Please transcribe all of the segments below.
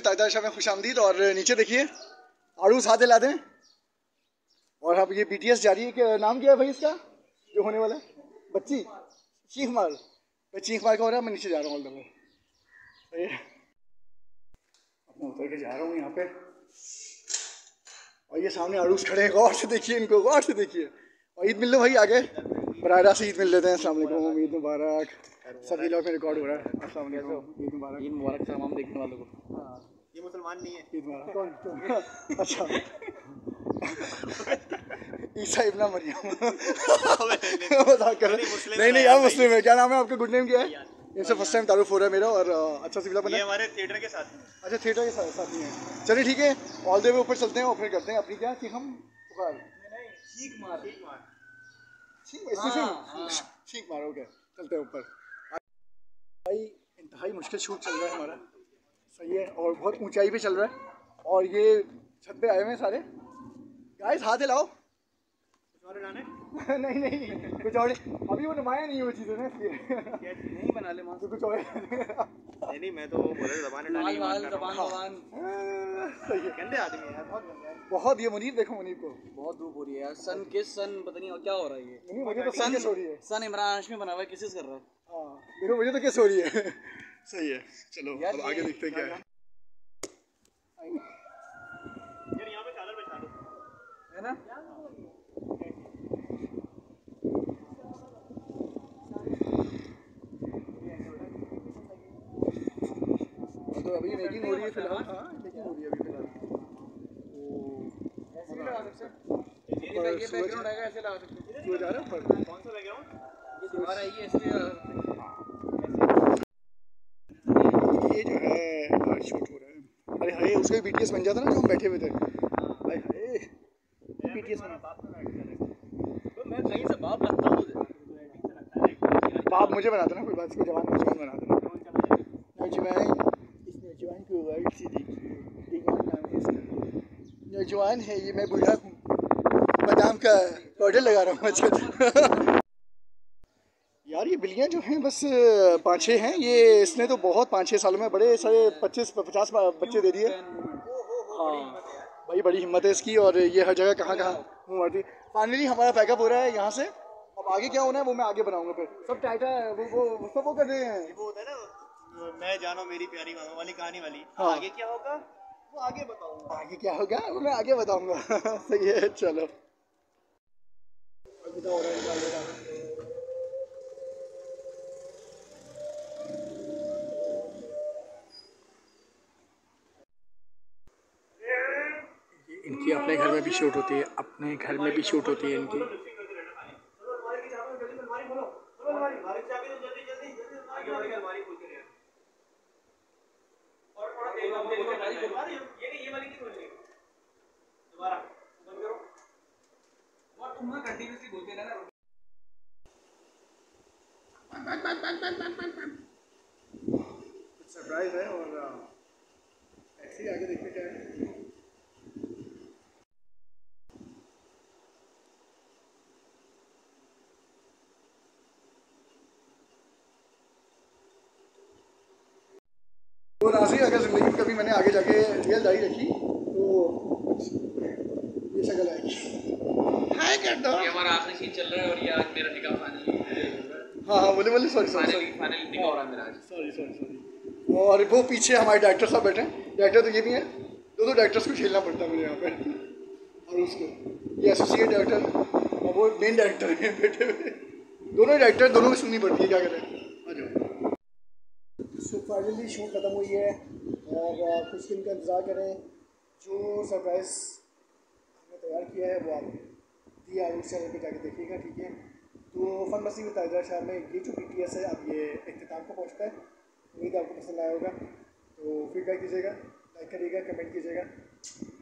ताजदार शाह में खुश आमदीद और नीचे देखिए। आड़ूस हाथ ला दें। और अब ये बीटीएस जारी है। कि नाम क्या है भाई इसका? जो होने वाला है? बच्ची? चीख मार। मैं चीख मार का हो रहा है मैं नीचे जा रहा हूँ ऑल सही है। मैं उतर के जा रहा हूँ यहाँ पे। और ये सामने आड़ूस खड़े हैं। गौर से देखिए इनको, गौर से देखिए। और ईद मिल लो भाई आगे। बरारा से ईद मिल लेते हैं असल ईद मुबारक सभी लोग में रिकॉर्ड हो रहा है असल ईद मुबारक ईद मुबारक तमाम देखने वालों को ये मुसलमान नहीं है ईद मुबारक कौन अच्छा ईसा इब्ना मरियम मज़ाक कर रहे नहीं नहीं आप मुस्लिम है। क्या नाम है आपका? गुड नेम क्या है? इनसे फ़र्स्ट टाइम तारुफ हो रहा है मेरा और अच्छा सिविला बना। हमारे थिएटर के साथ। अच्छा थिएटर के साथ साथ ही हैं। चलिए ठीक है ऑल द वे ऊपर चलते हैं और फिर करते हैं अपनी क्या कि हम? पुकार चीख मार। ठीक इसमें से ठीक मारो क्या चलते हैं ऊपर। भाई इंतहाई मुश्किल शूट चल रहा है हमारा। सही है और बहुत ऊंचाई पे चल रहा है। और ये छत पे आए हुए हैं सारे। गाइस हाथ हिलाओ। नहीं नहीं कुछ और अभी वो नुमाया नहीं है वो चीज़ें ना नहीं बना ले माँ तो कुछ और नहीं नहीं मैं तो बोल रहा जबान जबान जबान। सही है गंदे आदमी है बहुत गंदे बहुत ये मुनीब देखो मुनीब को। बहुत धूप हो रही है यार। सन किस सन पता नहीं क्या हो रहा है ये। मुझे तो सन हो रही है। सन इमरान हाशमी बना हुआ है किसिस कर रहा है? हाँ देखो मुझे तो कैसे हो रही है। सही है चलो अब आगे देखते हैं क्या है। यार यहाँ पे चादर बिछा दो। है ना? तो अभी मेकिंग हो रही है फ़िलहाल हाँ मेकिंग हो रही है अभी फ़िलहाल ऐसे भी लगा सकते हैं ये ये बैकग्राउंड आएगा ऐसे लगा सकते हैं। सूरज रहा है? ऊपर कौन सा बैकग्राउंड ये दीवार सकते हैं ये जो है शूट हो रहा है। अरे हाय उसका भी बीटीएस बन जाता ना जो हम बैठे हुए थे। हाय हाय बीटीएस बना। तो मैं कहीं से बाप लगता हूँ बाप मुझे बनाता ना कोई बात इसको जवान नौजवान बना देना नौजवान इस नौजवान को से है। नौजवान है ये मैं बूढ़ा हूँ। बादाम का पाउडर लगा रहा हूँ अच्छा यार ये बिल्लियाँ जो हैं बस पाँच छः हैं। ये इसने तो बहुत पाँच छः सालों में बड़े सारे पच्चीस पचास बच्चे दे दिए। हाँ भाई बड़ी हिम्मत है इसकी और ये हर जगह कहाँ कहाँ मुँह मारती फाइनली हमारा पैकअप हो रहा है यहाँ से। अब आगे क्या होना है वो मैं आगे बनाऊँगा फिर। सब टाइटा वो वो वो सब वो कर रहे हैं। वो होता है ना मैं जानो मेरी प्यारी वाली कहानी वाली। हाँ। आगे क्या होगा वो आगे बताऊँगा। आगे क्या होगा वो मैं आगे बताऊँगा। सही है चलो। इनका, अपने घर में भी शूट होती है अपने घर में भी शूट होती है इनकी सरप्राइज़ है और ऐसे ही आगे देखते क्या तो नाजी अगर ज़िंदगी में कभी मैंने आगे जाके रियल दाढ़ी रखी तो ये शक्ल आएगी। हाय कर दो ये हमारा आखिरी सीन चल रहा है और ये आज मेरा निकाह फाइनली हाँ हाँ बोले बोले सॉरी सॉरी फाइनली फाइनली निकाह हो रहा है मेरा आज। सॉरी सॉरी सॉरी और वो पीछे हमारे डायरेक्टर साहब बैठे हैं। डायरेक्टर तो ये भी हैं। दो दो डायरेक्टर्स को झेलना पड़ता है मुझे यहाँ पे। और उसको। ये एसोसिएट डायरेक्टर और वो मेन डायरेक्टर हैं बैठे हुए। दोनों डायरेक्टर दोनों में सुननी पड़ती है, क्या करें। सो फाइनली शो खत्म हुई है। और कुछ दिन का इंतज़ार करें। जो सरप्राइज़ हमने तैयार किया है, वो आप दी आर चैनल पर जाके देखिएगा, ठीक है। तो फन मस्ती में ताज़ा शाह में ये जो बी है, अब ये अख्ताम को पहुँचता है। उम्मीद आपको पसंद आया होगा तो फीडबैक दीजिएगा लाइक करिएगा कमेंट कीजिएगा।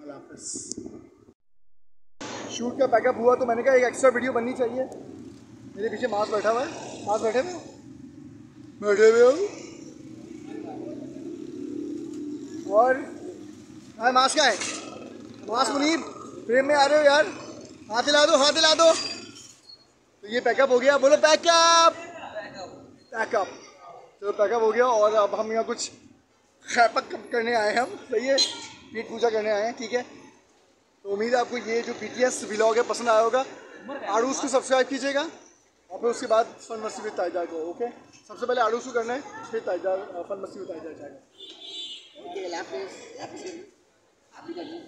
अल्लाह हाफ़िज़। शूट का पैकअप हुआ तो मैंने कहा एक एक्स्ट्रा वीडियो बननी चाहिए। मेरे पीछे मास बैठा हुआ है। मास बैठे हुए बैठे हुए और हाँ मास क्या है? मास मुनीब फ्रेम में आ रहे हो यार। हाथ हिला दो, हाथ हिला दो। तो ये पैकअप हो गया। बोलो पैकअप पैकअप चलो पैकअप हो गया और अब हम यहाँ कुछ खैपक करने आए हैं हम? सही है? पीठ पूजा करने आए हैं, ठीक है? तो उम्मीद है आपको ये जो बी टी एस व्लॉग है, पसंद आया होगा। आड़ूस को सब्सक्राइब कीजिएगा, और फिर उसके बाद फन मस्ती विद ताज़ा को ओके सबसे पहले आड़ूस को करना है, फिर ताज़ा फन मस्ती विद ताज़ा जाएगा ओके लाफिस लाफिस हैप्पी लगी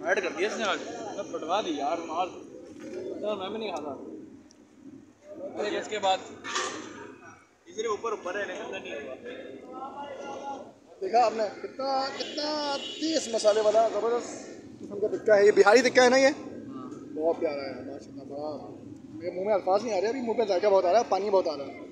ऐड कर दिया इसने आज। बटवा दी यार मार। तो मैं भी नहीं खाता। फिर इसके बाद। इसलिए ऊपर ऊपर है लेकिन अंदर नहीं हुआ। देखा आपने कितना कितना तेज मसाले वाला ज़बरदस्त किस्म का टिक्का है ये। बिहारी टिक्का है ना ये? बहुत प्यारा है माशाल्लाह। बड़ा मेरे मुँह में अल्फाज नहीं आ रहे अभी मुँह पे जायका बहुत आ रहा है पानी बहुत आ रहा है।